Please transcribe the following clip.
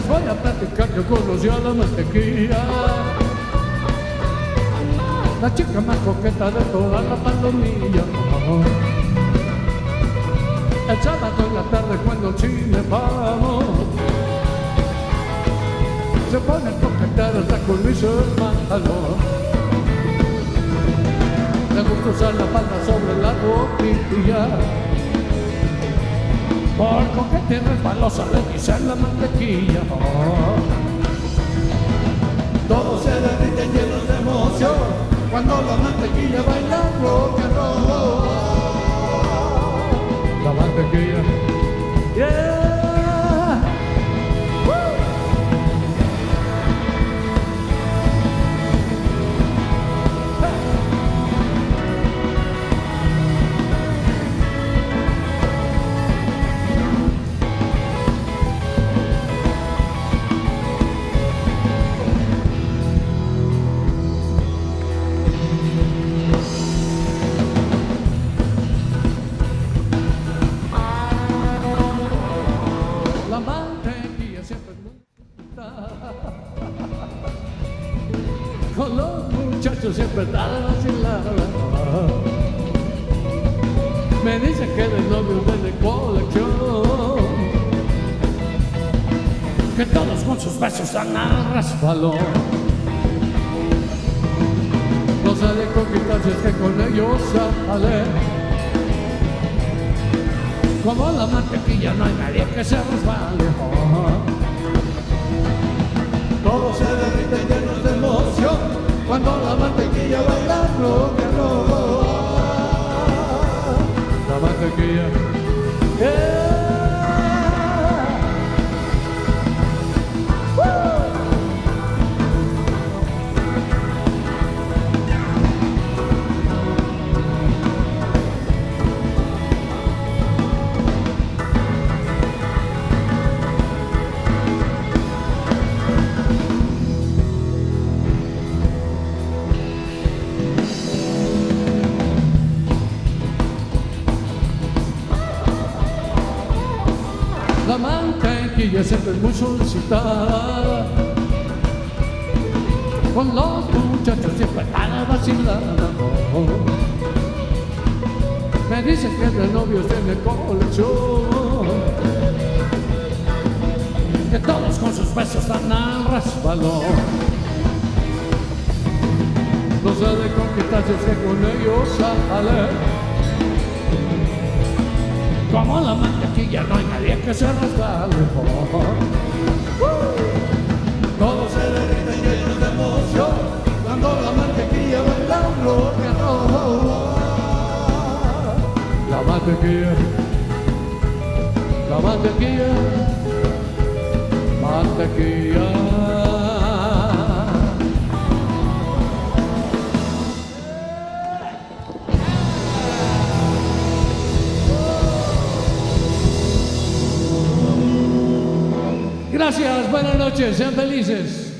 voy a platicar que conoció a la mantequilla. La chica más coqueta de toda la palomilla. El sábado en la tarde cuando al cine vamos Se pone a coquetear hasta con mis hermanos Le gusta usar la palma sobre la rodilla Por coquete resbalosa le dicen la mantequilla. Todos se derriten llenos de emoción Cuando la mantequilla baila rock muchachos siempre está de vacilar. Me dicen que eres novio de la colección. Que todos con sus besos dan al raspalón. No sale con es que con ellos sale. Como la mantequilla no hay nadie que se resbale. Todos se derriten llenos de emoción cuando la mantequilla baila rock La mantequilla siempre es muy solicitada. Con los muchachos siempre están vacilando. Me dicen que de novios tiene colección. Que todos con sus besos dan al resbalón. No sabe conquistarse es que con ellos sale. Como la mantequilla no hay nadie que se resbale. Todos se derriten llenos de emoción cuando la mantequilla baila rock and. La mantequilla, la mantequilla, mantequilla. Gracias, buenas noches, sean felices.